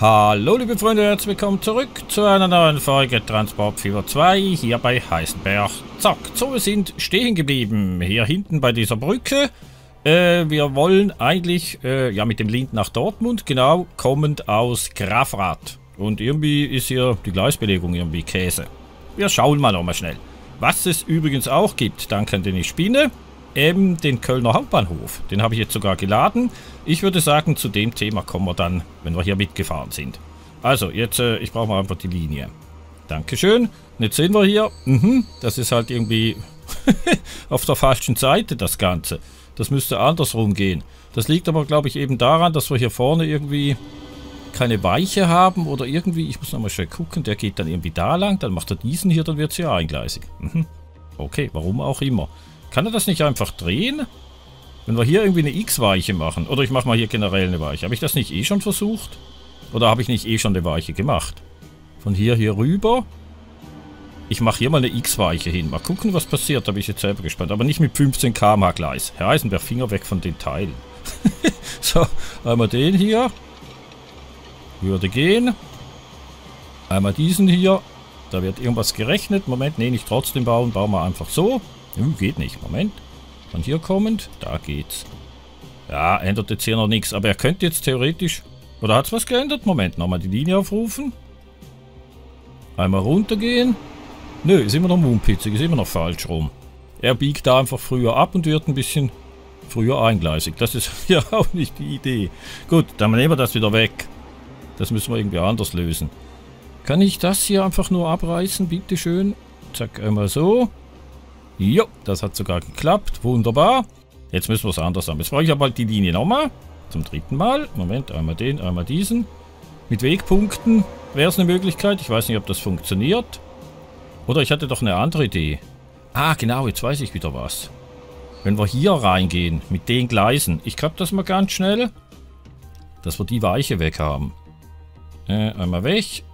Hallo liebe Freunde, herzlich willkommen zurück zu einer neuen Folge Transport Fever 2 hier bei Heisenberg. Zack, so wir sind stehen geblieben hier hinten bei dieser Brücke. Äh, wir wollen eigentlich, äh, ja mit dem Link nach Dortmund, genau, kommend aus Grafrath. Und irgendwie ist hier die Gleisbelegung irgendwie Käse. Wir schauen mal nochmal schnell. Was es übrigens auch gibt, danke an den ich spinne, eben den Kölner Hauptbahnhof. Den habe ich jetzt sogar geladen. Ich würde sagen, zu dem Thema kommen wir dann, wenn wir hier mitgefahren sind. Also, jetzt, äh, ich brauche mal einfach die Linie. Dankeschön. Und jetzt sehen wir hier, mhm, das ist halt irgendwie auf der falschen Seite das Ganze. Das müsste andersrum gehen. Das liegt aber, glaube ich, eben daran, dass wir hier vorne irgendwie keine Weiche haben oder irgendwie, ich muss nochmal schnell gucken, der geht dann irgendwie da lang, dann macht er diesen hier, dann wird es hier eingleisig. Mhm. Okay, warum auch immer. Kann er das nicht einfach drehen? Wenn wir hier irgendwie eine X-Weiche machen. Oder ich mache mal hier generell eine Weiche. Habe ich das nicht eh schon versucht? Oder habe ich nicht eh schon eine Weiche gemacht? Von hier hier rüber. Ich mache hier mal eine X-Weiche hin. Mal gucken, was passiert. Da bin ich jetzt selber gespannt. Aber nicht mit 15 km Gleis. Herr Eisenberg, Finger weg von den Teilen. so, einmal den hier. Würde gehen. Einmal diesen hier. Da wird irgendwas gerechnet. Moment, nee, nicht trotzdem bauen. Bauen wir einfach so. Hm, geht nicht. Moment. Von hier kommend. Da geht's. Ja, ändert jetzt hier noch nichts. Aber er könnte jetzt theoretisch... Oder hat es was geändert? Moment, nochmal die Linie aufrufen. Einmal runtergehen. Nö, ist immer noch mumpizig. Ist immer noch falsch rum. Er biegt da einfach früher ab und wird ein bisschen früher eingleisig. Das ist ja auch nicht die Idee. Gut, dann nehmen wir das wieder weg. Das müssen wir irgendwie anders lösen. Kann ich das hier einfach nur abreißen? Bitteschön. Zack, einmal so. Jo, das hat sogar geklappt. Wunderbar. Jetzt müssen wir es anders haben. Jetzt brauche ich aber die Linie nochmal. Zum dritten Mal. Moment, einmal den, einmal diesen. Mit Wegpunkten wäre es eine Möglichkeit. Ich weiß nicht, ob das funktioniert. Oder ich hatte doch eine andere Idee. Ah, genau, jetzt weiß ich wieder was. Wenn wir hier reingehen, mit den Gleisen. Ich klappe das mal ganz schnell. Dass wir die Weiche weg haben. Äh, einmal weg.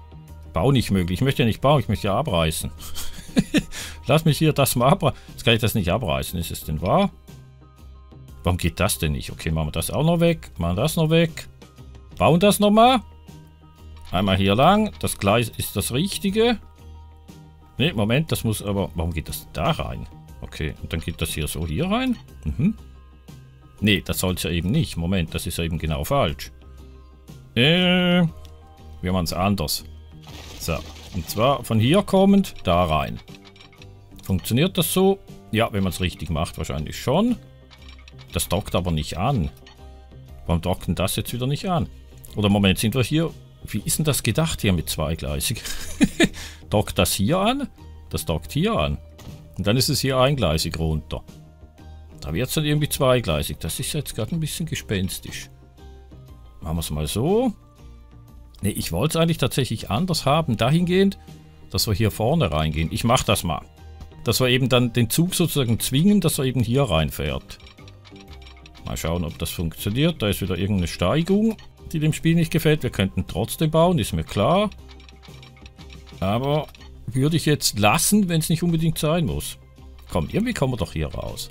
Bau nicht möglich. Ich möchte ja nicht bauen, ich möchte ja abreißen. Lass mich hier das mal abreißen. Jetzt kann ich das nicht abreißen. Ist es denn wahr? Warum geht das denn nicht? Okay, machen wir das auch noch weg. Machen das noch weg. Bauen das nochmal. Einmal hier lang. Das Gleis ist das Richtige. Ne, Moment, das muss aber... Warum geht das da rein? Okay, und dann geht das hier so hier rein. Mhm. Ne, das soll es ja eben nicht. Moment, das ist ja eben genau falsch. Äh, wir machen es anders. So, und zwar von hier kommend da rein. Funktioniert das so? Ja, wenn man es richtig macht, wahrscheinlich schon. Das dockt aber nicht an. Warum dockt denn das jetzt wieder nicht an? Oder Moment, sind wir hier... Wie ist denn das gedacht hier mit zweigleisig? dockt das hier an? Das dockt hier an. Und dann ist es hier eingleisig runter. Da wird es dann irgendwie zweigleisig. Das ist jetzt gerade ein bisschen gespenstisch. Machen wir es mal so. Ne, ich wollte es eigentlich tatsächlich anders haben, dahingehend, dass wir hier vorne reingehen. Ich mache das mal. Dass wir eben dann den Zug sozusagen zwingen, dass er eben hier reinfährt. Mal schauen, ob das funktioniert. Da ist wieder irgendeine Steigung, die dem Spiel nicht gefällt. Wir könnten trotzdem bauen, ist mir klar. Aber würde ich jetzt lassen, wenn es nicht unbedingt sein muss. Komm, irgendwie kommen wir doch hier raus.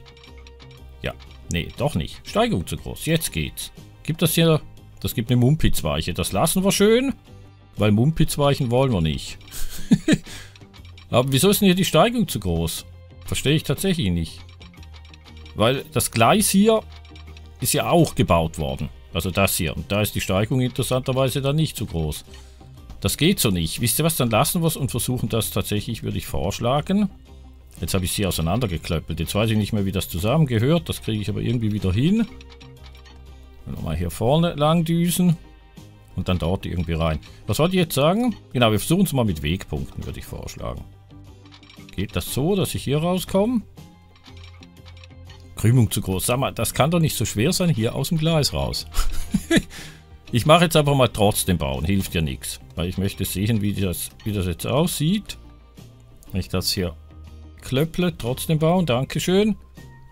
Ja, nee, doch nicht. Steigung zu groß. Jetzt geht's. Gibt das hier das gibt eine Mumpitzweiche. Das lassen wir schön, weil Mumpitzweichen wollen wir nicht. Aber wieso ist denn hier die Steigung zu groß? Verstehe ich tatsächlich nicht. Weil das Gleis hier ist ja auch gebaut worden. Also das hier. Und da ist die Steigung interessanterweise dann nicht zu groß. Das geht so nicht. Wisst ihr was, dann lassen wir es und versuchen das tatsächlich, würde ich vorschlagen. Jetzt habe ich sie auseinandergeklöppelt. Jetzt weiß ich nicht mehr, wie das zusammengehört. Das kriege ich aber irgendwie wieder hin. Nochmal hier vorne lang düsen. Und dann dort irgendwie rein. Was wollte ich jetzt sagen? Genau, wir versuchen es mal mit Wegpunkten, würde ich vorschlagen. Geht das so, dass ich hier rauskomme? Krümmung zu groß. Sag mal, das kann doch nicht so schwer sein, hier aus dem Gleis raus. ich mache jetzt einfach mal trotzdem bauen. Hilft ja nichts. Weil ich möchte sehen, wie das, wie das jetzt aussieht. Wenn ich das hier klöpple, trotzdem bauen. Dankeschön.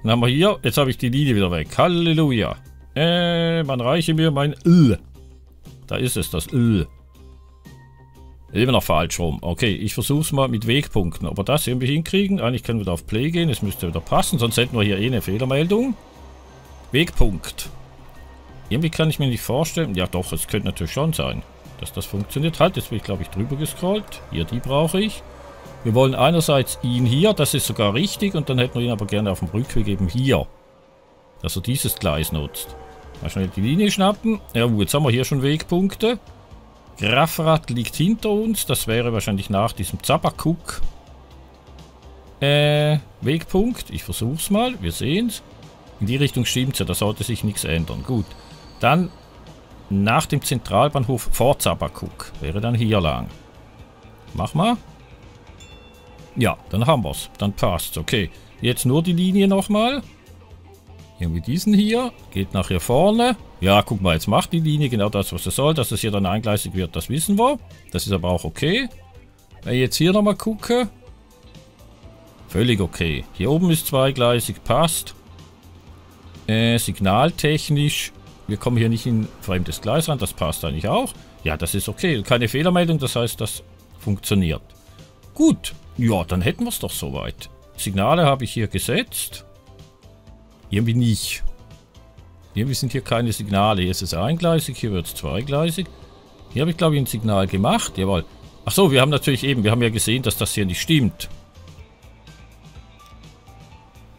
Dann haben wir hier, jetzt habe ich die Linie wieder weg. Halleluja. Äh, man reiche mir mein L. Da ist es, das L. Immer noch falsch rum. Okay, ich versuche es mal mit Wegpunkten. Ob wir das irgendwie hinkriegen? Eigentlich können wir da auf Play gehen. Es müsste wieder passen, sonst hätten wir hier eh eine Fehlermeldung. Wegpunkt. Irgendwie kann ich mir nicht vorstellen. Ja doch, es könnte natürlich schon sein. dass das funktioniert. Halt, jetzt bin ich, glaube ich, drüber gescrollt. Hier, die brauche ich. Wir wollen einerseits ihn hier, das ist sogar richtig, und dann hätten wir ihn aber gerne auf dem Rückweg eben hier. Dass er dieses Gleis nutzt. Mal schnell die Linie schnappen. Ja, jetzt haben wir hier schon Wegpunkte. Grafrad liegt hinter uns. Das wäre wahrscheinlich nach diesem Zabakuk. Äh, Wegpunkt. Ich versuch's mal. Wir sehen's. In die Richtung stimmt's ja. Da sollte sich nichts ändern. Gut. Dann nach dem Zentralbahnhof vor Zabakuk. Wäre dann hier lang. Mach mal. Ja, dann haben wir's. Dann passt's. Okay. Jetzt nur die Linie nochmal. Irgendwie diesen hier. Geht nach hier vorne. Ja, guck mal, jetzt macht die Linie genau das, was es soll. Dass es hier dann eingleisig wird, das wissen wir. Das ist aber auch okay. Wenn ich jetzt hier nochmal gucke. Völlig okay. Hier oben ist zweigleisig, passt. Äh, signaltechnisch. Wir kommen hier nicht in fremdes Gleis ran, das passt eigentlich auch. Ja, das ist okay. Keine Fehlermeldung, das heißt, das funktioniert. Gut, ja, dann hätten wir es doch soweit. Signale habe ich hier gesetzt. Irgendwie nicht. Irgendwie sind hier keine Signale. Hier ist es eingleisig, hier wird es zweigleisig. Hier habe ich, glaube ich, ein Signal gemacht. Jawohl. Achso, wir haben natürlich eben, wir haben ja gesehen, dass das hier nicht stimmt.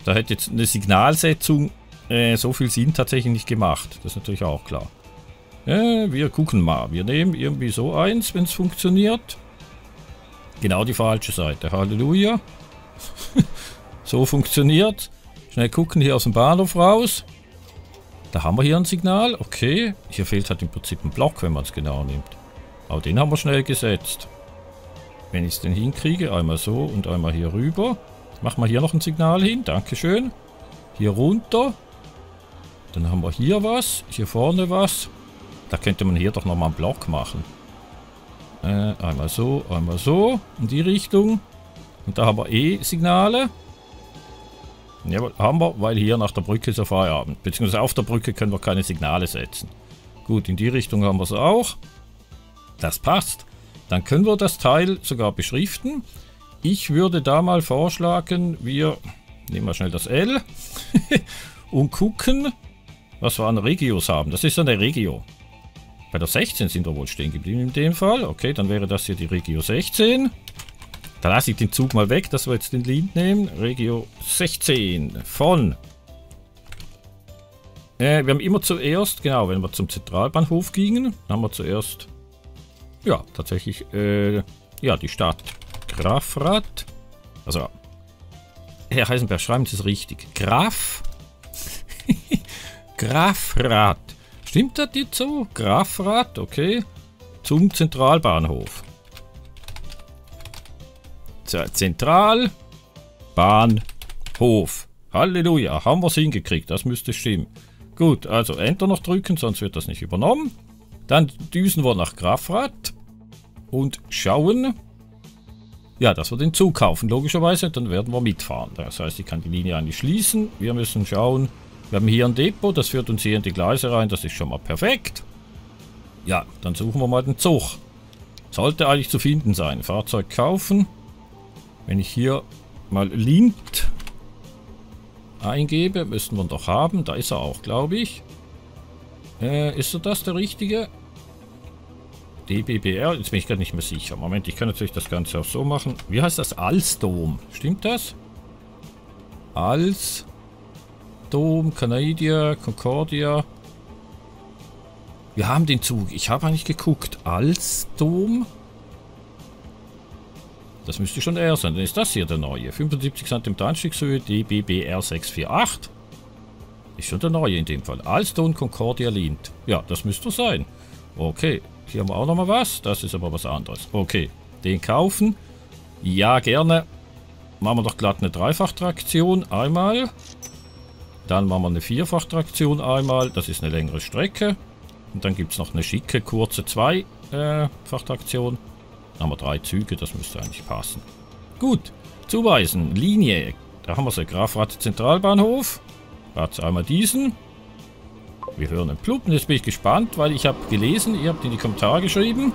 Da hätte jetzt eine Signalsetzung äh, so viel Sinn tatsächlich nicht gemacht. Das ist natürlich auch klar. Äh, wir gucken mal. Wir nehmen irgendwie so eins, wenn es funktioniert. Genau die falsche Seite. Halleluja. so funktioniert. Schnell gucken hier aus dem Bahnhof raus. Da haben wir hier ein Signal. Okay. Hier fehlt halt im Prinzip ein Block, wenn man es genau nimmt. Aber den haben wir schnell gesetzt. Wenn ich es denn hinkriege, einmal so und einmal hier rüber. Machen wir hier noch ein Signal hin. Dankeschön. Hier runter. Dann haben wir hier was. Hier vorne was. Da könnte man hier doch nochmal einen Block machen. Äh, einmal so, einmal so. In die Richtung. Und da haben wir E-Signale. Ja, haben wir, weil hier nach der Brücke ist ja Feierabend. Beziehungsweise auf der Brücke können wir keine Signale setzen. Gut, in die Richtung haben wir es auch. Das passt. Dann können wir das Teil sogar beschriften. Ich würde da mal vorschlagen, wir nehmen mal schnell das L und gucken, was wir an Regios haben. Das ist eine Regio. Bei der 16 sind wir wohl stehen geblieben in dem Fall. Okay, dann wäre das hier die Regio 16. Da lasse ich den Zug mal weg, dass wir jetzt den Lead nehmen. Regio 16 von... Äh, wir haben immer zuerst, genau, wenn wir zum Zentralbahnhof gingen, haben wir zuerst, ja, tatsächlich, äh, ja, die Stadt Grafrath. Also, Herr Heisenberg, schreiben Sie es richtig. Graf... Grafrath. Stimmt das jetzt so? Grafrath, okay. Zum Zentralbahnhof. Zentralbahnhof. Halleluja, haben wir es hingekriegt, das müsste stimmen. Gut, also Enter noch drücken, sonst wird das nicht übernommen. Dann düsen wir nach Grafrath und schauen, ja, dass wir den Zug kaufen, logischerweise, dann werden wir mitfahren. Das heißt, ich kann die Linie eigentlich schließen. Wir müssen schauen, wir haben hier ein Depot, das führt uns hier in die Gleise rein, das ist schon mal perfekt. Ja, dann suchen wir mal den Zug. Sollte eigentlich zu finden sein. Fahrzeug kaufen. Wenn ich hier mal Lint eingebe, müssen wir ihn doch haben. Da ist er auch, glaube ich. Äh, ist das der richtige? DBBR, jetzt bin ich gar nicht mehr sicher. Moment, ich kann natürlich das Ganze auch so machen. Wie heißt das? Alstom. Stimmt das? Alstom, Canadier, Concordia. Wir haben den Zug. Ich habe eigentlich geguckt. Alstom? Das müsste schon er sein. Dann ist das hier der neue. 75 cm Anstiegshöhe, DBBR 648. Ist schon der neue in dem Fall. Alstom Concordia Lint. Ja, das müsste sein. Okay, hier haben wir auch nochmal was. Das ist aber was anderes. Okay, den kaufen. Ja, gerne. Machen wir doch glatt eine Dreifachtraktion einmal. Dann machen wir eine Vierfachtraktion einmal. Das ist eine längere Strecke. Und dann gibt es noch eine schicke, kurze Zweifachttraktion. Äh, haben wir drei Züge, das müsste eigentlich passen. Gut, zuweisen, Linie. Da haben wir so Grafrath Zentralbahnhof. Warte einmal diesen. Wir hören einen Pluppen. Jetzt bin ich gespannt, weil ich habe gelesen, ihr habt in die Kommentare geschrieben,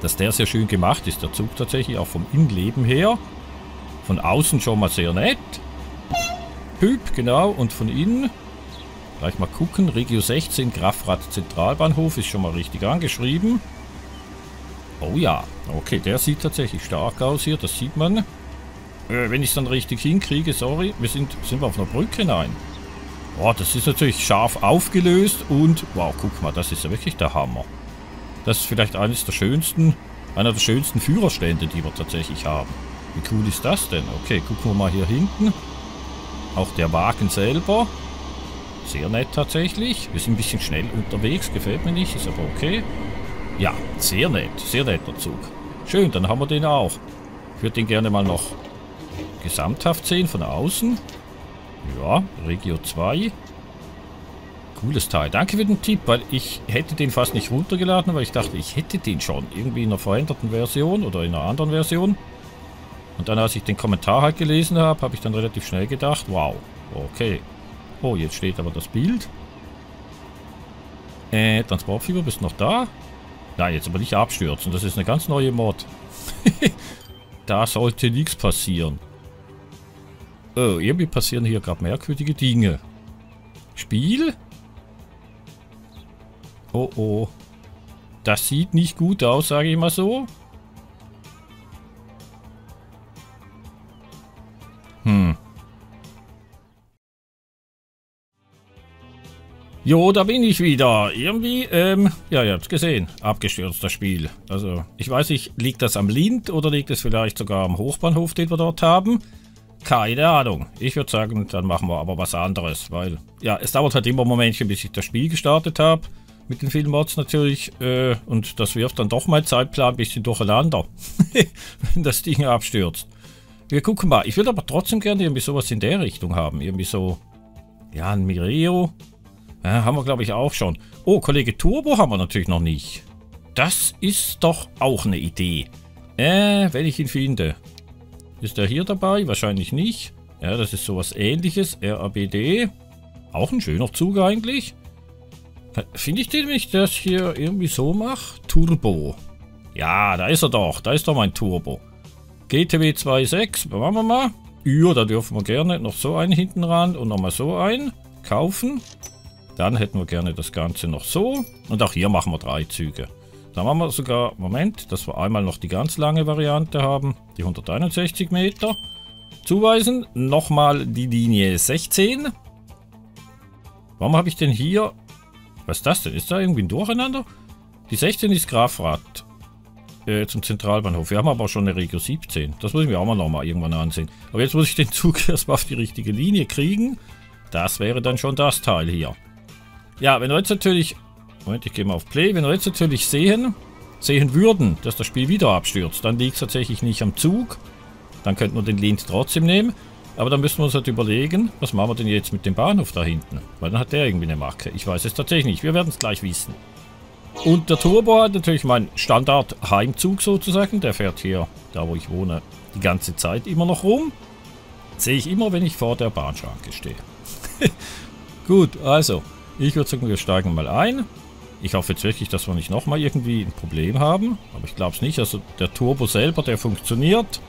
dass der sehr schön gemacht ist. Der Zug tatsächlich auch vom Innenleben her. Von außen schon mal sehr nett. Hüb, genau. Und von innen, gleich mal gucken, Regio 16, Grafrath Zentralbahnhof ist schon mal richtig angeschrieben. Oh ja, okay, der sieht tatsächlich stark aus hier, das sieht man. Äh, wenn ich es dann richtig hinkriege, sorry, wir sind, sind wir auf einer Brücke? Nein. Oh, das ist natürlich scharf aufgelöst und, wow, guck mal, das ist ja wirklich der Hammer. Das ist vielleicht eines der schönsten, einer der schönsten Führerstände, die wir tatsächlich haben. Wie cool ist das denn? Okay, gucken wir mal hier hinten. Auch der Wagen selber. Sehr nett tatsächlich. Wir sind ein bisschen schnell unterwegs, gefällt mir nicht, ist aber okay. Ja, sehr nett, sehr netter Zug. Schön, dann haben wir den auch. Ich würde den gerne mal noch gesamthaft sehen, von außen. Ja, Regio 2. Cooles Teil. Danke für den Tipp, weil ich hätte den fast nicht runtergeladen, weil ich dachte, ich hätte den schon. Irgendwie in einer veränderten Version oder in einer anderen Version. Und dann, als ich den Kommentar halt gelesen habe, habe ich dann relativ schnell gedacht, wow, okay. Oh, jetzt steht aber das Bild. Äh, Transportfieber, bist noch da? Nein, jetzt aber nicht abstürzen. Das ist eine ganz neue Mod. da sollte nichts passieren. Oh, irgendwie passieren hier gerade merkwürdige Dinge. Spiel? Oh oh. Das sieht nicht gut aus, sage ich mal so. Hm. Jo, da bin ich wieder. Irgendwie, ähm, ja, ihr habt gesehen. Abgestürzt, das Spiel. Also, ich weiß nicht, liegt das am Lind oder liegt es vielleicht sogar am Hochbahnhof, den wir dort haben? Keine Ahnung. Ich würde sagen, dann machen wir aber was anderes, weil, ja, es dauert halt immer ein Momentchen, bis ich das Spiel gestartet habe. Mit den vielen Mods natürlich. Äh, und das wirft dann doch mein Zeitplan ein bisschen durcheinander. wenn das Ding abstürzt. Wir gucken mal. Ich würde aber trotzdem gerne irgendwie sowas in der Richtung haben. Irgendwie so, ja, ein Mireo. Ja, haben wir, glaube ich, auch schon. Oh, Kollege Turbo haben wir natürlich noch nicht. Das ist doch auch eine Idee. Äh, wenn ich ihn finde. Ist er hier dabei? Wahrscheinlich nicht. Ja, das ist sowas ähnliches. RABD. Auch ein schöner Zug eigentlich. Finde ich den, wenn ich das hier irgendwie so mache? Turbo. Ja, da ist er doch. Da ist doch mein Turbo. GTW 2.6. Machen wir mal. Ja, da dürfen wir gerne noch so einen hinten ran und nochmal so einen. Kaufen. Dann hätten wir gerne das Ganze noch so. Und auch hier machen wir drei Züge. Da machen wir sogar, Moment, dass wir einmal noch die ganz lange Variante haben. Die 161 Meter. Zuweisen. Nochmal die Linie 16. Warum habe ich denn hier... Was ist das denn? Ist da irgendwie ein Durcheinander? Die 16 ist Grafrad. Äh, zum Zentralbahnhof. Wir haben aber schon eine Regio 17. Das muss ich mir auch mal nochmal irgendwann ansehen. Aber jetzt muss ich den Zug erstmal auf die richtige Linie kriegen. Das wäre dann schon das Teil hier. Ja, wenn wir jetzt natürlich... Moment, ich gehe mal auf Play. Wenn wir jetzt natürlich sehen, sehen würden, dass das Spiel wieder abstürzt, dann liegt es tatsächlich nicht am Zug. Dann könnten wir den Lint trotzdem nehmen. Aber dann müssen wir uns halt überlegen, was machen wir denn jetzt mit dem Bahnhof da hinten? Weil dann hat der irgendwie eine Macke. Ich weiß es tatsächlich nicht. Wir werden es gleich wissen. Und der Turbo hat natürlich mein Standard-Heimzug sozusagen. Der fährt hier, da wo ich wohne, die ganze Zeit immer noch rum. Sehe ich immer, wenn ich vor der Bahnschranke stehe. Gut, also, ich würde sagen, wir steigen mal ein. Ich hoffe jetzt wirklich, dass wir nicht nochmal irgendwie ein Problem haben. Aber ich glaube es nicht. Also der Turbo selber, der funktioniert.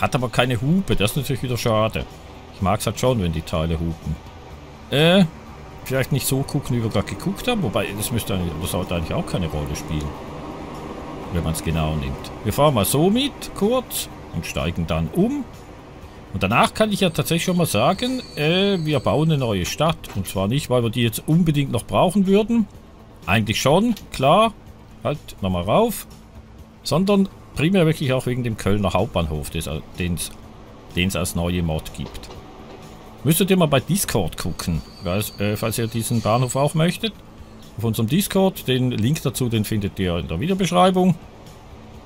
Hat aber keine Hupe. Das ist natürlich wieder schade. Ich mag es halt schon, wenn die Teile hupen. Äh, vielleicht nicht so gucken, wie wir gerade geguckt haben. Wobei, das müsste eigentlich, das sollte eigentlich auch keine Rolle spielen. Wenn man es genau nimmt. Wir fahren mal so mit, kurz. Und steigen dann um. Und danach kann ich ja tatsächlich schon mal sagen, äh, wir bauen eine neue Stadt. Und zwar nicht, weil wir die jetzt unbedingt noch brauchen würden. Eigentlich schon, klar. Halt, nochmal rauf. Sondern primär wirklich auch wegen dem Kölner Hauptbahnhof, den es als neue Mod gibt. Müsstet ihr mal bei Discord gucken, äh, falls ihr diesen Bahnhof auch möchtet. Auf unserem Discord, den Link dazu, den findet ihr in der Videobeschreibung.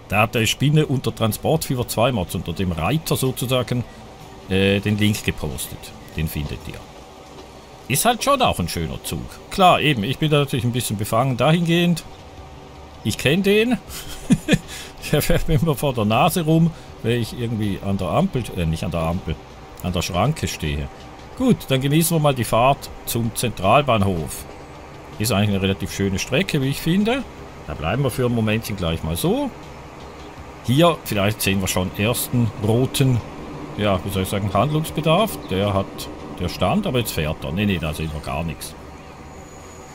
Da hat der Spinne unter Transportfieber 2 Mods, unter dem Reiter sozusagen, äh, den Link gepostet. Den findet ihr. Ist halt schon auch ein schöner Zug. Klar, eben, ich bin da natürlich ein bisschen befangen dahingehend. Ich kenne den. der fährt mir immer vor der Nase rum, wenn ich irgendwie an der Ampel, äh, nicht an der Ampel, an der Schranke stehe. Gut, dann genießen wir mal die Fahrt zum Zentralbahnhof. Ist eigentlich eine relativ schöne Strecke, wie ich finde. Da bleiben wir für ein Momentchen gleich mal so. Hier, vielleicht sehen wir schon ersten roten ja, wie soll ich sagen, Handlungsbedarf. Der hat der Stand, aber jetzt fährt er. Nee, nee, da sehen wir gar nichts.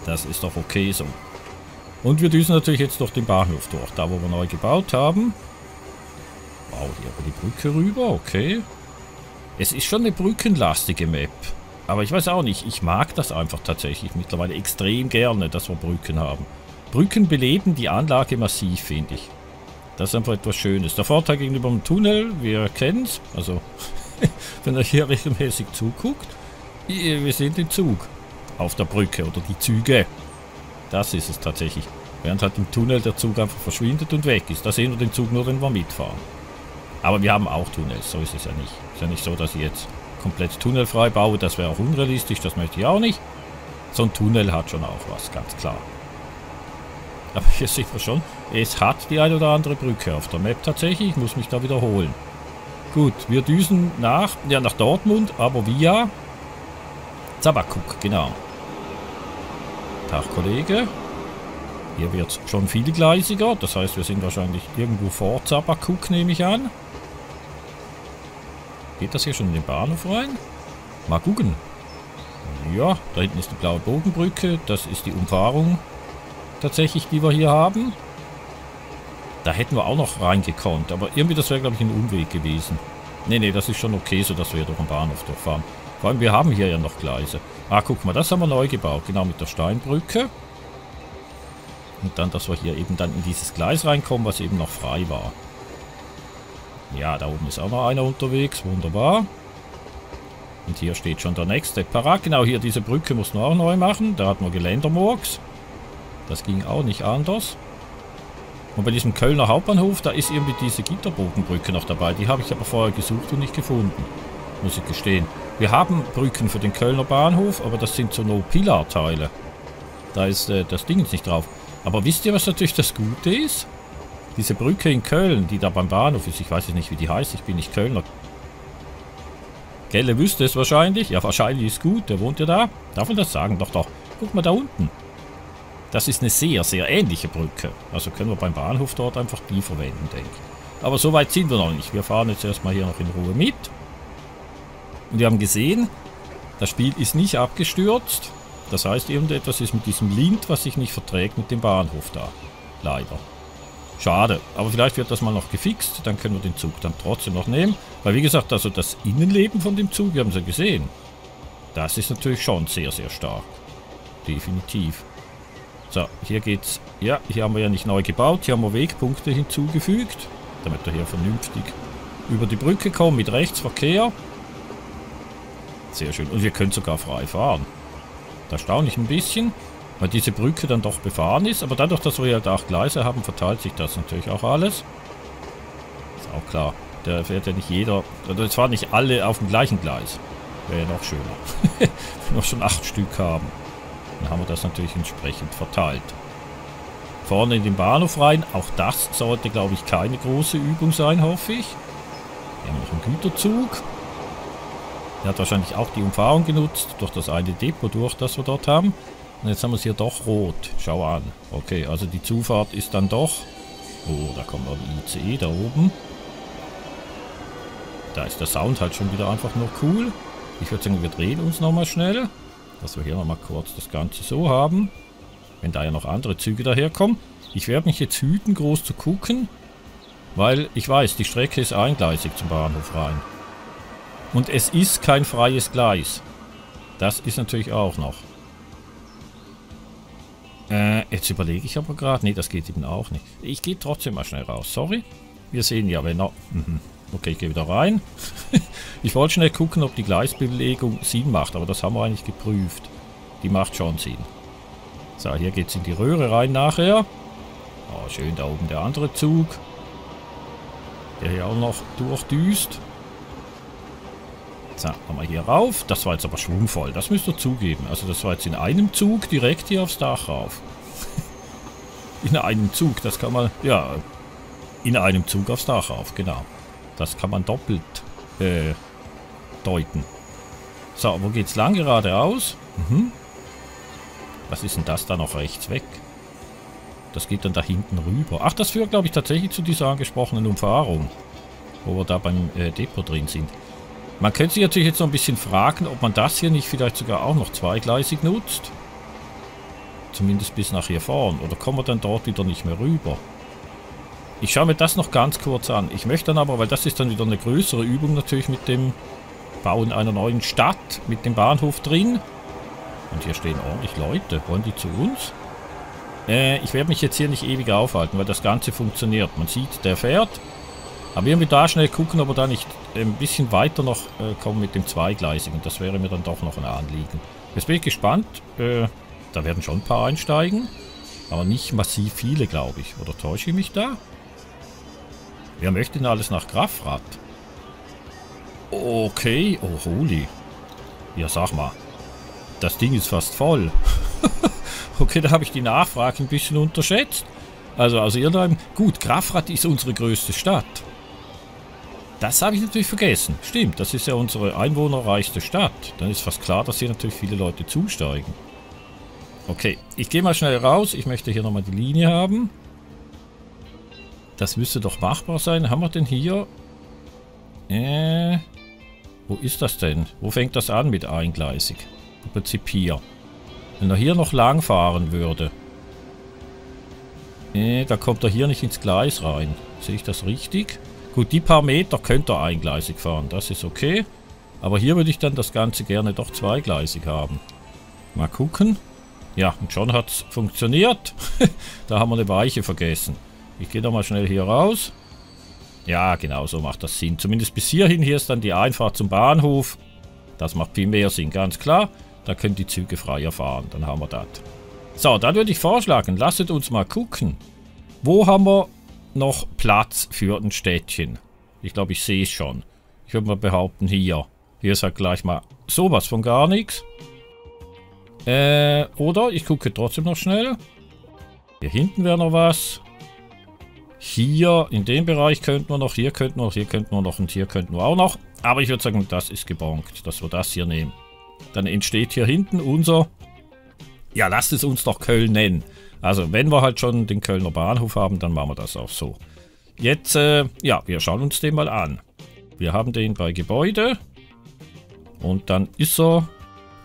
Das ist doch okay so. Und wir düsen natürlich jetzt durch den Bahnhof durch, da wo wir neu gebaut haben. Wow, hier über die Brücke rüber, okay. Es ist schon eine brückenlastige Map. Aber ich weiß auch nicht, ich mag das einfach tatsächlich mittlerweile extrem gerne, dass wir Brücken haben. Brücken beleben die Anlage massiv, finde ich. Das ist einfach etwas Schönes. Der Vorteil gegenüber dem Tunnel, wir kennen es, also wenn er hier regelmäßig zuguckt, wir sehen den Zug auf der Brücke oder die Züge. Das ist es tatsächlich. Während halt im Tunnel der Zug einfach verschwindet und weg ist. Da sehen wir den Zug nur, wenn wir mitfahren. Aber wir haben auch Tunnels, so ist es ja nicht. Ist ja nicht so, dass ich jetzt komplett tunnelfrei baue, das wäre auch unrealistisch, das möchte ich auch nicht. So ein Tunnel hat schon auch was, ganz klar. Aber hier sieht man schon, es hat die eine oder andere Brücke auf der Map tatsächlich, ich muss mich da wiederholen. Gut, wir düsen nach, ja nach Dortmund, aber via Zabakuk, genau. Tag, Kollege. Hier wird es schon vielgleisiger. Das heißt, wir sind wahrscheinlich irgendwo vor Zabakuk, nehme ich an. Geht das hier schon in den Bahnhof rein? Mal gucken. Ja, da hinten ist die blaue Bogenbrücke. Das ist die Umfahrung tatsächlich, die wir hier haben. Da hätten wir auch noch reingekonnt. Aber irgendwie, das wäre, glaube ich, ein Umweg gewesen. Nee, nee, das ist schon okay, so dass wir hier durch den Bahnhof durchfahren. Vor allem, wir haben hier ja noch Gleise. Ah, guck mal, das haben wir neu gebaut. Genau, mit der Steinbrücke. Und dann, dass wir hier eben dann in dieses Gleis reinkommen, was eben noch frei war. Ja, da oben ist auch noch einer unterwegs. Wunderbar. Und hier steht schon der nächste. Parat, genau hier, diese Brücke muss man auch neu machen. Da hatten wir Geländermurks. Das ging auch nicht anders. Und bei diesem Kölner Hauptbahnhof, da ist irgendwie diese Gitterbogenbrücke noch dabei. Die habe ich aber vorher gesucht und nicht gefunden. Muss ich gestehen. Wir haben Brücken für den Kölner Bahnhof, aber das sind so No-Pillar-Teile. Da ist äh, das Ding jetzt nicht drauf. Aber wisst ihr, was natürlich das Gute ist? Diese Brücke in Köln, die da beim Bahnhof ist, ich weiß jetzt nicht, wie die heißt, ich bin nicht Kölner. Gelle wüsste es wahrscheinlich. Ja, wahrscheinlich ist gut, der wohnt ja da. Darf man das sagen? Doch, doch. Guck mal da unten. Das ist eine sehr, sehr ähnliche Brücke. Also können wir beim Bahnhof dort einfach die verwenden, denke ich. Aber so weit sind wir noch nicht. Wir fahren jetzt erstmal hier noch in Ruhe mit. Und wir haben gesehen, das Spiel ist nicht abgestürzt. Das heißt, irgendetwas ist mit diesem Lint, was sich nicht verträgt mit dem Bahnhof da. Leider. Schade, aber vielleicht wird das mal noch gefixt, dann können wir den Zug dann trotzdem noch nehmen. Weil wie gesagt, also das Innenleben von dem Zug, wir haben es ja gesehen. Das ist natürlich schon sehr, sehr stark. Definitiv. So, hier geht's. Ja, hier haben wir ja nicht neu gebaut. Hier haben wir Wegpunkte hinzugefügt, damit wir hier vernünftig über die Brücke kommen mit Rechtsverkehr. Sehr schön. Und wir können sogar frei fahren. Da staune ich ein bisschen, weil diese Brücke dann doch befahren ist. Aber dadurch, dass wir halt acht Gleise haben, verteilt sich das natürlich auch alles. Ist auch klar. Da fährt ja nicht jeder, oder es fahren nicht alle auf dem gleichen Gleis. Wäre ja noch schöner. Wenn wir schon acht Stück haben. Dann haben wir das natürlich entsprechend verteilt. Vorne in den Bahnhof rein. Auch das sollte, glaube ich, keine große Übung sein, hoffe ich. Hier haben wir noch einen Güterzug. Der hat wahrscheinlich auch die Umfahrung genutzt, durch das eine Depot durch, das wir dort haben. Und jetzt haben wir es hier doch rot. Schau an. Okay, also die Zufahrt ist dann doch... Oh, da kommt noch die ICE da oben. Da ist der Sound halt schon wieder einfach nur cool. Ich würde sagen, wir drehen uns nochmal schnell. Dass wir hier nochmal kurz das Ganze so haben. Wenn da ja noch andere Züge daherkommen. Ich werde mich jetzt hüten, groß zu gucken. Weil ich weiß, die Strecke ist eingleisig zum Bahnhof rein. Und es ist kein freies Gleis. Das ist natürlich auch noch. Äh, jetzt überlege ich aber gerade. Ne, das geht eben auch nicht. Ich gehe trotzdem mal schnell raus. Sorry. Wir sehen ja, wenn er... Okay, ich gehe wieder rein. ich wollte schnell gucken, ob die Gleisbelegung Sinn macht, aber das haben wir eigentlich geprüft. Die macht schon Sinn. So, hier geht es in die Röhre rein nachher. Oh, schön da oben der andere Zug. Der hier auch noch durchdüst. So, nochmal hier rauf. Das war jetzt aber schwungvoll. Das müsst ihr zugeben. Also das war jetzt in einem Zug direkt hier aufs Dach rauf. in einem Zug. Das kann man... Ja, in einem Zug aufs Dach rauf. Genau. Das kann man doppelt äh, deuten. So, wo geht's lang? Geradeaus. Mhm. Was ist denn das da noch rechts weg? Das geht dann da hinten rüber. Ach, das führt, glaube ich, tatsächlich zu dieser angesprochenen Umfahrung. Wo wir da beim äh, Depot drin sind. Man könnte sich natürlich jetzt noch ein bisschen fragen, ob man das hier nicht vielleicht sogar auch noch zweigleisig nutzt. Zumindest bis nach hier vorn. Oder kommen wir dann dort wieder nicht mehr rüber? Ich schaue mir das noch ganz kurz an. Ich möchte dann aber, weil das ist dann wieder eine größere Übung natürlich mit dem Bauen einer neuen Stadt, mit dem Bahnhof drin. Und hier stehen ordentlich Leute. Wollen die zu uns? Äh, ich werde mich jetzt hier nicht ewig aufhalten, weil das Ganze funktioniert. Man sieht, der fährt. Aber irgendwie da schnell gucken, ob wir da nicht ein bisschen weiter noch äh, kommen mit dem Zweigleisigen. Das wäre mir dann doch noch ein Anliegen. Jetzt bin ich gespannt. Äh, da werden schon ein paar einsteigen. Aber nicht massiv viele, glaube ich. Oder täusche ich mich da? Wer möchte denn alles nach Grafrat? Okay. Oh, holy. Ja, sag mal. Das Ding ist fast voll. okay, da habe ich die Nachfrage ein bisschen unterschätzt. Also aus Irland. Gut, Grafrat ist unsere größte Stadt. Das habe ich natürlich vergessen. Stimmt, das ist ja unsere einwohnerreichste Stadt. Dann ist fast klar, dass hier natürlich viele Leute zusteigen. Okay, ich gehe mal schnell raus. Ich möchte hier nochmal die Linie haben. Das müsste doch machbar sein. Haben wir denn hier... Äh... Wo ist das denn? Wo fängt das an mit eingleisig? Im Prinzip hier. Wenn er hier noch lang fahren würde. Äh, da kommt er hier nicht ins Gleis rein. Sehe ich das richtig? Gut, die paar Meter könnte er eingleisig fahren. Das ist okay. Aber hier würde ich dann das Ganze gerne doch zweigleisig haben. Mal gucken. Ja, und schon hat es funktioniert. da haben wir eine Weiche vergessen. Ich gehe da mal schnell hier raus. Ja, genau, so macht das Sinn. Zumindest bis hierhin. Hier ist dann die Einfahrt zum Bahnhof. Das macht viel mehr Sinn, ganz klar. Da können die Züge freier fahren. Dann haben wir das. So, dann würde ich vorschlagen, lasst uns mal gucken. Wo haben wir noch Platz für ein Städtchen? Ich glaube, ich sehe es schon. Ich würde mal behaupten, hier. Hier ist halt gleich mal sowas von gar nichts. Äh, oder ich gucke trotzdem noch schnell. Hier hinten wäre noch was. Hier in dem Bereich könnten wir noch, hier könnten wir noch, hier könnten wir noch und hier könnten wir auch noch. Aber ich würde sagen, das ist gebonkt, dass wir das hier nehmen. Dann entsteht hier hinten unser... Ja, lasst es uns doch Köln nennen. Also, wenn wir halt schon den Kölner Bahnhof haben, dann machen wir das auch so. Jetzt, äh, ja, wir schauen uns den mal an. Wir haben den bei Gebäude. Und dann ist er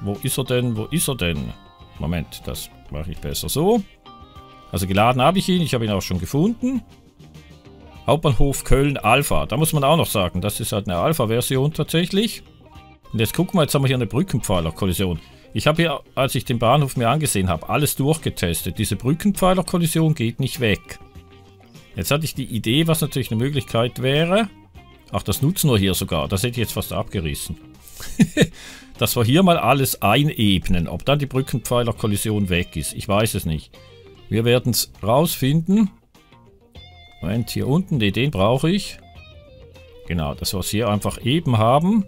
wo ist er denn? Wo ist er denn? Moment, das mache ich besser so. Also geladen habe ich ihn. Ich habe ihn auch schon gefunden. Hauptbahnhof Köln Alpha. Da muss man auch noch sagen, das ist halt eine Alpha-Version tatsächlich. Und jetzt gucken wir, jetzt haben wir hier eine Brückenpfeiler-Kollision. Ich habe hier, als ich den Bahnhof mir angesehen habe, alles durchgetestet. Diese Brückenpfeiler-Kollision geht nicht weg. Jetzt hatte ich die Idee, was natürlich eine Möglichkeit wäre. Ach, das nutzen wir hier sogar. Das hätte ich jetzt fast abgerissen. dass wir hier mal alles einebnen. Ob dann die Brückenpfeilerkollision weg ist, ich weiß es nicht. Wir werden es rausfinden. Moment, hier unten, nee, den brauche ich. Genau, dass wir hier einfach eben haben.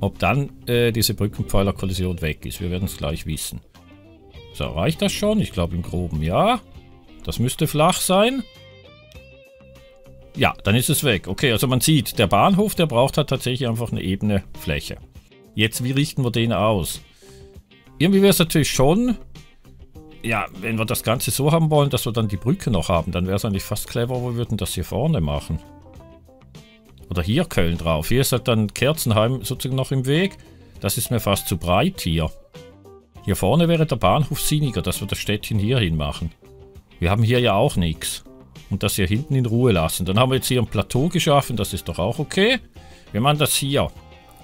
Ob dann äh, diese Brückenpfeilerkollision weg ist, wir werden es gleich wissen. So, reicht das schon? Ich glaube im Groben ja. Das müsste flach sein. Ja, dann ist es weg. Okay, also man sieht, der Bahnhof, der braucht halt tatsächlich einfach eine ebene Fläche. Jetzt, wie richten wir den aus? Irgendwie wäre es natürlich schon, ja, wenn wir das Ganze so haben wollen, dass wir dann die Brücke noch haben, dann wäre es eigentlich fast clever, wir würden das hier vorne machen. Oder hier Köln drauf. Hier ist halt dann Kerzenheim sozusagen noch im Weg. Das ist mir fast zu breit hier. Hier vorne wäre der Bahnhof sinniger, dass wir das Städtchen hier hin machen. Wir haben hier ja auch nichts und das hier hinten in Ruhe lassen. Dann haben wir jetzt hier ein Plateau geschaffen, das ist doch auch okay. Wir machen das hier.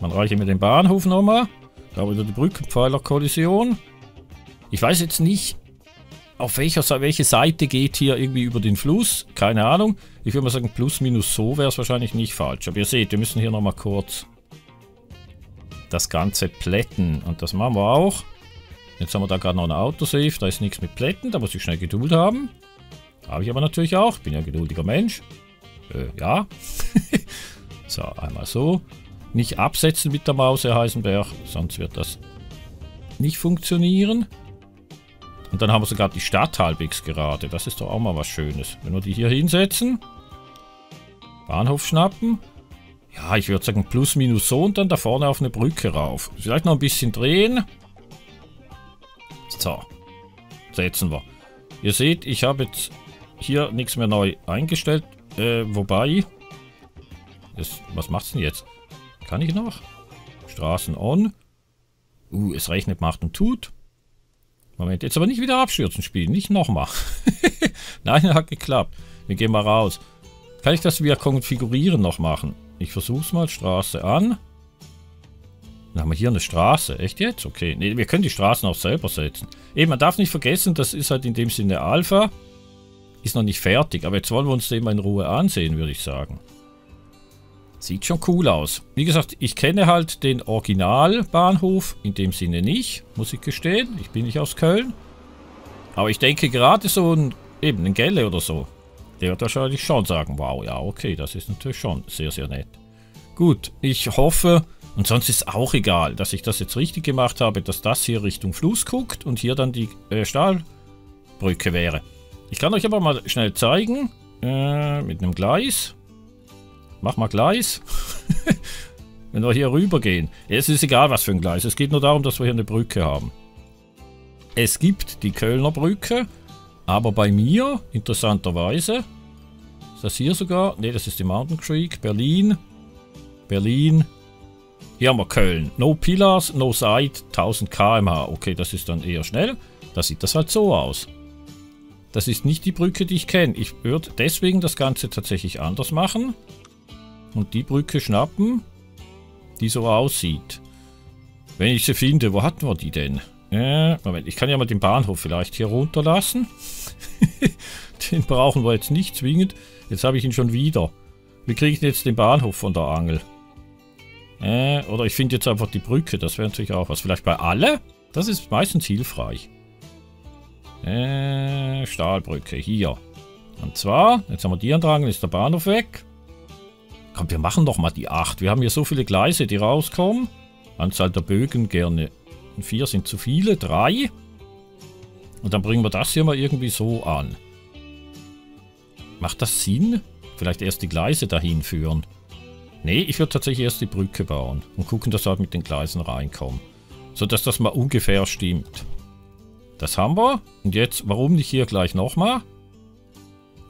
Man reiche mir den Bahnhof nochmal. Da wir die Brückenpfeiler-Kollision. Ich weiß jetzt nicht, auf welcher welche Seite geht hier irgendwie über den Fluss. Keine Ahnung. Ich würde mal sagen, plus minus so wäre es wahrscheinlich nicht falsch. Aber ihr seht, wir müssen hier nochmal kurz das Ganze plätten. Und das machen wir auch. Jetzt haben wir da gerade noch ein Autosave. Da ist nichts mit Plätten. Da muss ich schnell Geduld haben. Habe ich aber natürlich auch. Bin ja geduldiger Mensch. Äh, ja. so, einmal so. Nicht absetzen mit der Maus, Herr Heisenberg. Sonst wird das nicht funktionieren. Und dann haben wir sogar die Stadt halbwegs gerade. Das ist doch auch mal was Schönes. Wenn wir die hier hinsetzen. Bahnhof schnappen. Ja, ich würde sagen plus minus so und dann da vorne auf eine Brücke rauf. Vielleicht noch ein bisschen drehen. So. Setzen wir. Ihr seht, ich habe jetzt hier nichts mehr neu eingestellt. Äh, wobei... Das, was macht's denn jetzt? Kann ich noch? Straßen on. Uh, es rechnet, macht und tut. Moment, jetzt aber nicht wieder abstürzen spielen. Nicht nochmal. Nein, hat geklappt. Wir gehen mal raus. Kann ich das via Konfigurieren noch machen? Ich versuch's mal. Straße an. Dann haben wir hier eine Straße. Echt jetzt? Okay. Ne, wir können die Straßen auch selber setzen. Eben, man darf nicht vergessen, das ist halt in dem Sinne Alpha. Ist noch nicht fertig. Aber jetzt wollen wir uns den mal in Ruhe ansehen, würde ich sagen. Sieht schon cool aus. Wie gesagt, ich kenne halt den Originalbahnhof in dem Sinne nicht, muss ich gestehen. Ich bin nicht aus Köln. Aber ich denke gerade so ein, eben ein Gelle oder so, der wird wahrscheinlich schon sagen, wow, ja, okay, das ist natürlich schon sehr, sehr nett. Gut, ich hoffe, und sonst ist auch egal, dass ich das jetzt richtig gemacht habe, dass das hier Richtung Fluss guckt und hier dann die äh, Stahlbrücke wäre. Ich kann euch aber mal schnell zeigen, äh, mit einem Gleis. Mach mal Gleis. Wenn wir hier rüber gehen. Es ist egal, was für ein Gleis. Es geht nur darum, dass wir hier eine Brücke haben. Es gibt die Kölner Brücke, aber bei mir, interessanterweise, ist das hier sogar? Ne, das ist die Mountain Creek, Berlin, Berlin. Hier haben wir Köln. No Pillars, no Side, 1000 km/h. Okay, das ist dann eher schnell. Da sieht das halt so aus. Das ist nicht die Brücke, die ich kenne. Ich würde deswegen das Ganze tatsächlich anders machen und die Brücke schnappen, die so aussieht. Wenn ich sie finde, wo hatten wir die denn? Äh, Moment, ich kann ja mal den Bahnhof vielleicht hier runterlassen. den brauchen wir jetzt nicht zwingend. Jetzt habe ich ihn schon wieder. Wie kriege ich denn jetzt den Bahnhof von der Angel? Äh, oder ich finde jetzt einfach die Brücke. Das wäre natürlich auch was. Vielleicht bei alle? Das ist meistens hilfreich. Äh, Stahlbrücke. Hier. Und zwar, jetzt haben wir die an ist der Bahnhof weg. Komm, wir machen doch mal die 8. Wir haben hier so viele Gleise, die rauskommen. Anzahl der Bögen gerne. 4 sind zu viele. 3. Und dann bringen wir das hier mal irgendwie so an. Macht das Sinn? Vielleicht erst die Gleise dahin führen. Nee, ich würde tatsächlich erst die Brücke bauen. Und gucken, dass wir halt mit den Gleisen reinkommen. So dass das mal ungefähr stimmt. Das haben wir. Und jetzt, warum nicht hier gleich nochmal?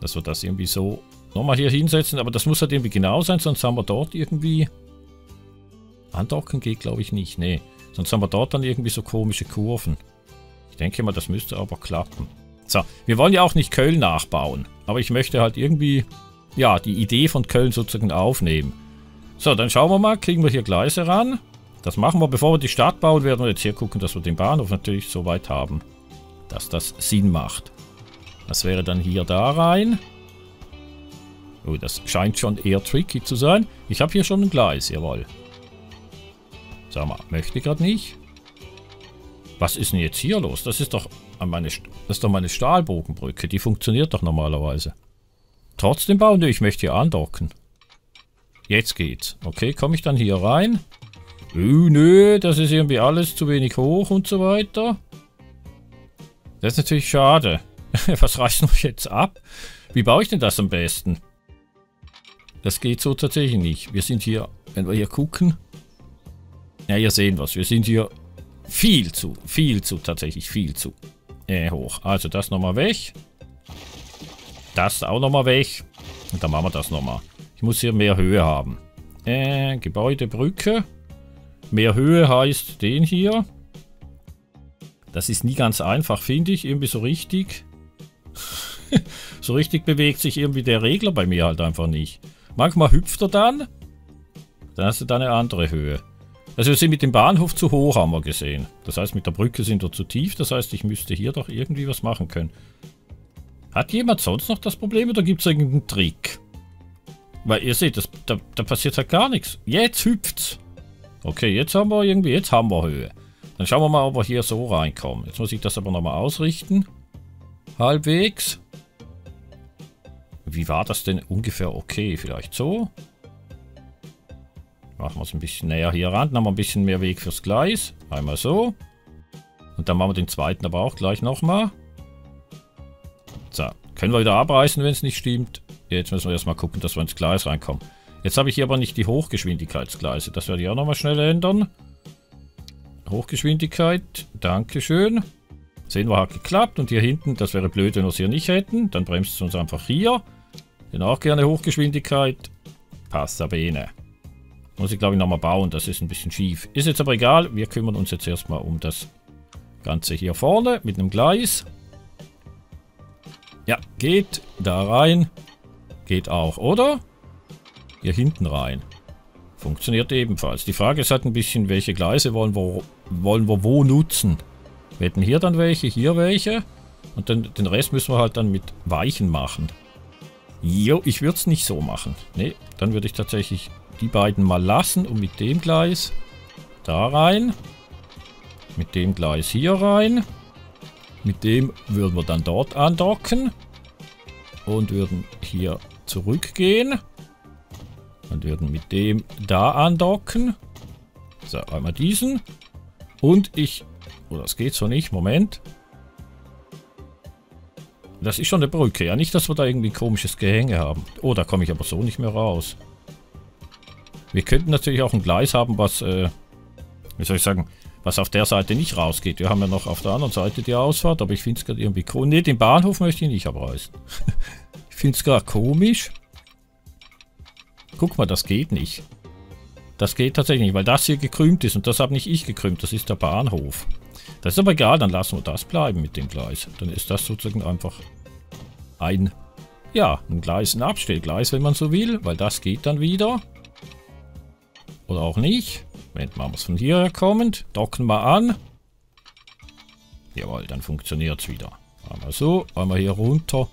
Dass wir das irgendwie so Nochmal hier hinsetzen, aber das muss halt irgendwie genau sein, sonst haben wir dort irgendwie... Andocken geht glaube ich nicht, nee. Sonst haben wir dort dann irgendwie so komische Kurven. Ich denke mal, das müsste aber klappen. So, wir wollen ja auch nicht Köln nachbauen. Aber ich möchte halt irgendwie, ja, die Idee von Köln sozusagen aufnehmen. So, dann schauen wir mal, kriegen wir hier Gleise ran. Das machen wir, bevor wir die Stadt bauen, werden wir jetzt hier gucken, dass wir den Bahnhof natürlich so weit haben, dass das Sinn macht. Das wäre dann hier da rein. Oh, das scheint schon eher tricky zu sein. Ich habe hier schon ein Gleis, jawohl. Sag mal, möchte gerade nicht. Was ist denn jetzt hier los? Das ist doch meine, das ist doch meine Stahlbogenbrücke. Die funktioniert doch normalerweise. Trotzdem bauen wir, ich möchte hier andocken. Jetzt geht's. Okay, komme ich dann hier rein? Oh, nö, das ist irgendwie alles zu wenig hoch und so weiter. Das ist natürlich schade. Was reißt noch jetzt ab? Wie baue ich denn das am besten? Das geht so tatsächlich nicht. Wir sind hier, wenn wir hier gucken. Ja, ihr sehen was. Wir sind hier viel zu, viel zu, tatsächlich viel zu äh, hoch. Also das nochmal weg. Das auch nochmal weg. Und dann machen wir das nochmal. Ich muss hier mehr Höhe haben. Äh, Gebäudebrücke. Mehr Höhe heißt den hier. Das ist nie ganz einfach, finde ich. Irgendwie so richtig. so richtig bewegt sich irgendwie der Regler bei mir halt einfach nicht. Manchmal hüpft er dann. Dann hast du da eine andere Höhe. Also wir sind mit dem Bahnhof zu hoch, haben wir gesehen. Das heißt, mit der Brücke sind wir zu tief. Das heißt, ich müsste hier doch irgendwie was machen können. Hat jemand sonst noch das Problem oder gibt es irgendeinen Trick? Weil ihr seht, das, da, da passiert halt gar nichts. Jetzt hüpft's. Okay, jetzt haben wir irgendwie, jetzt haben wir Höhe. Dann schauen wir mal, ob wir hier so reinkommen. Jetzt muss ich das aber nochmal ausrichten. Halbwegs. Wie war das denn ungefähr okay? Vielleicht so? Machen wir es ein bisschen näher hier ran. Dann haben wir ein bisschen mehr Weg fürs Gleis. Einmal so. Und dann machen wir den zweiten aber auch gleich nochmal. So. Können wir wieder abreißen, wenn es nicht stimmt. Jetzt müssen wir erstmal gucken, dass wir ins Gleis reinkommen. Jetzt habe ich hier aber nicht die Hochgeschwindigkeitsgleise. Das werde ich auch nochmal schnell ändern. Hochgeschwindigkeit. Dankeschön. Sehen wir, hat geklappt. Und hier hinten, das wäre blöd, wenn wir es hier nicht hätten. Dann bremst es uns einfach hier. Auch gerne Hochgeschwindigkeit. Passa bene. Muss ich glaube ich nochmal bauen, das ist ein bisschen schief. Ist jetzt aber egal, wir kümmern uns jetzt erstmal um das Ganze hier vorne mit einem Gleis. Ja, geht da rein. Geht auch, oder? Hier hinten rein. Funktioniert ebenfalls. Die Frage ist halt ein bisschen, welche Gleise wollen wir, wollen wir wo nutzen. Wir hätten hier dann welche, hier welche. Und dann, den Rest müssen wir halt dann mit Weichen machen. Jo, ich würde es nicht so machen. Ne, dann würde ich tatsächlich die beiden mal lassen und mit dem Gleis da rein. Mit dem Gleis hier rein. Mit dem würden wir dann dort andocken. Und würden hier zurückgehen. Und würden mit dem da andocken. So, einmal diesen. Und ich... Oh, das geht so nicht. Moment. Das ist schon eine Brücke. Ja, nicht, dass wir da irgendwie ein komisches Gehänge haben. Oh, da komme ich aber so nicht mehr raus. Wir könnten natürlich auch ein Gleis haben, was... Äh, wie soll ich sagen was auf der Seite nicht rausgeht. Wir haben ja noch auf der anderen Seite die Ausfahrt, aber ich finde es gerade irgendwie komisch. Ne, den Bahnhof möchte ich nicht abreißen. ich finde es gerade komisch. Guck mal, das geht nicht. Das geht tatsächlich nicht, weil das hier gekrümmt ist und das habe nicht ich gekrümmt, das ist der Bahnhof. Das ist aber egal, dann lassen wir das bleiben mit dem Gleis. Dann ist das sozusagen einfach ein, ja, ein Gleis, ein Abstellgleis, wenn man so will, weil das geht dann wieder. Oder auch nicht. Moment, machen wir es von hier kommend. Docken wir an. Jawohl, dann funktioniert es wieder. Einmal so, einmal hier runter.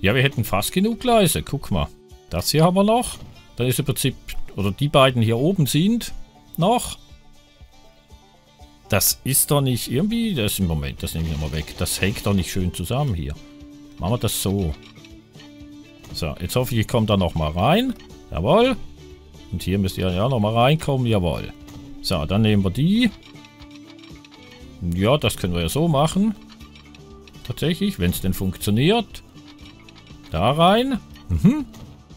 Ja, wir hätten fast genug Gleise. Guck mal. Das hier haben wir noch. Dann ist im Prinzip, oder die beiden hier oben sind noch. Das ist doch nicht irgendwie, das im Moment, das nehme ich nochmal weg. Das hängt doch nicht schön zusammen hier. Machen wir das so. So, jetzt hoffe ich, ich komme da nochmal rein. Jawohl. Und hier müsst ihr ja nochmal reinkommen. Jawohl. So, dann nehmen wir die. Ja, das können wir ja so machen. Tatsächlich, wenn es denn funktioniert. Da rein. Mhm.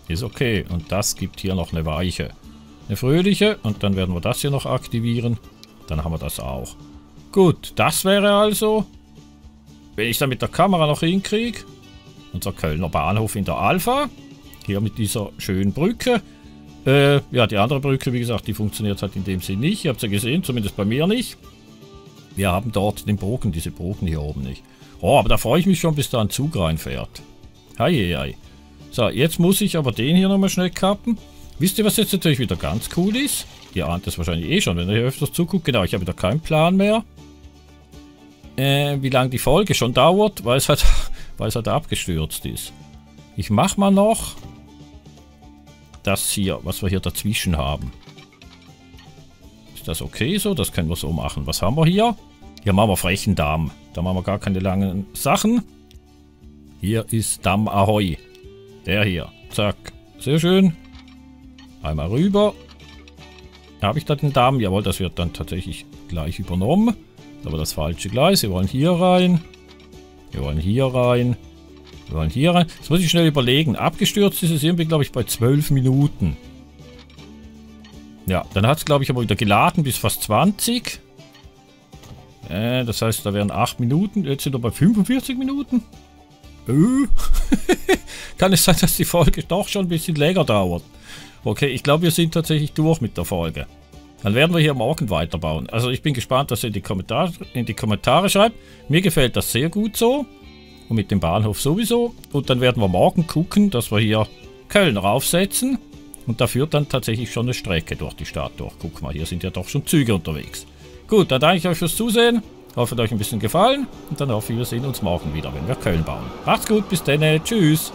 Ist okay. Und das gibt hier noch eine weiche. Eine fröhliche. Und dann werden wir das hier noch aktivieren. Dann haben wir das auch. Gut, das wäre also, wenn ich dann mit der Kamera noch hinkriege, unser Kölner Bahnhof in der Alpha. Hier mit dieser schönen Brücke. Äh, ja, die andere Brücke, wie gesagt, die funktioniert halt in dem Sinne nicht. Ihr habt ja gesehen, zumindest bei mir nicht. Wir haben dort den Bogen, diese Bogen hier oben nicht. Oh, aber da freue ich mich schon, bis da ein Zug reinfährt. Heieiei. So, jetzt muss ich aber den hier nochmal schnell kappen. Wisst ihr, was jetzt natürlich wieder ganz cool ist? Ihr ahnt es wahrscheinlich eh schon, wenn ihr hier öfters zuguckt. Genau, ich habe wieder keinen Plan mehr. Äh, wie lange die Folge schon dauert, weil es halt, weil es halt abgestürzt ist. Ich mache mal noch das hier, was wir hier dazwischen haben. Ist das okay so? Das können wir so machen. Was haben wir hier? Hier machen wir frechen Damm. Da machen wir gar keine langen Sachen. Hier ist Damm Ahoi. Der hier. Zack. Sehr schön. Einmal rüber. Habe ich da den Damm? Jawohl, das wird dann tatsächlich gleich übernommen. Aber das falsche Gleis. Wir wollen hier rein. Wir wollen hier rein. Wir wollen hier rein. Das muss ich schnell überlegen. Abgestürzt ist es irgendwie, glaube ich, bei 12 Minuten. Ja, dann hat es, glaube ich, aber wieder geladen bis fast 20. Äh, das heißt, da wären 8 Minuten. Jetzt sind wir bei 45 Minuten. Äh. Kann es sein, dass die Folge doch schon ein bisschen länger dauert? Okay, ich glaube, wir sind tatsächlich durch mit der Folge. Dann werden wir hier morgen weiterbauen. Also ich bin gespannt, dass ihr in die, Kommentare, in die Kommentare schreibt. Mir gefällt das sehr gut so. Und mit dem Bahnhof sowieso. Und dann werden wir morgen gucken, dass wir hier Köln raufsetzen. Und da führt dann tatsächlich schon eine Strecke durch die Stadt durch. Guck mal, hier sind ja doch schon Züge unterwegs. Gut, dann danke ich euch fürs Zusehen. Hoffe, es hat euch ein bisschen gefallen. Und dann hoffe ich, wir sehen uns morgen wieder, wenn wir Köln bauen. Macht's gut, bis dann. Tschüss.